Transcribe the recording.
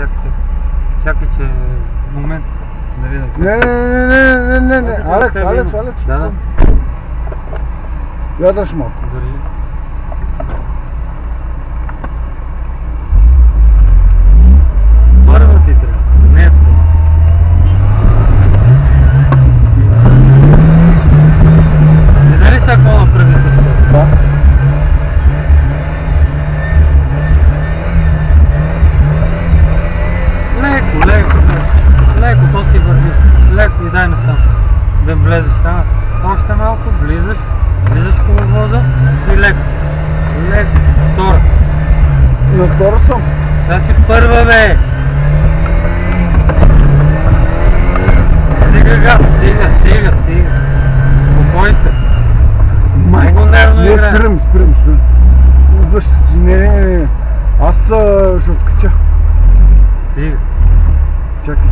чакайте. Чакай, че момент да видя. Не, не, не, не, не, не, Алекс, Алекс. Алекс. Да, да. Малко. Държи. Първо ти трябва, не второ. Не дали сега какво и дай насам. Да влезеш. А, още малко, влизаш, влизаш в коловоза и леко. Леко, втора. На втората съм. Тя си първа, бе! Стига газ, стига, стига, стига. Спокой се. Нервно Не, играе. спирам, спирам, спирам. Ти, не, не, не. Аз ще откача. Стига. Чакай.